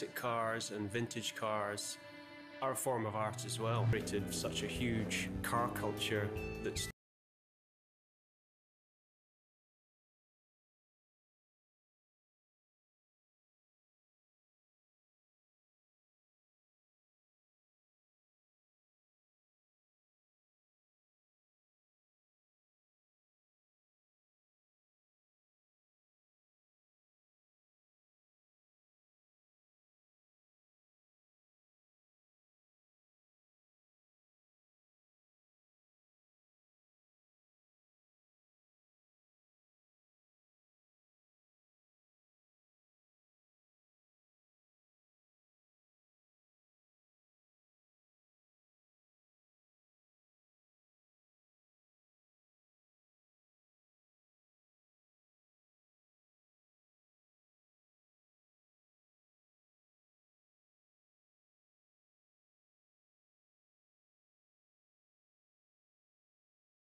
Classic cars and vintage cars are a form of art as well. Created such a huge car culture that's